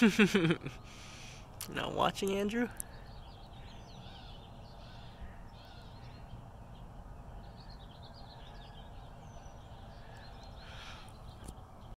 Not watching, Andrew?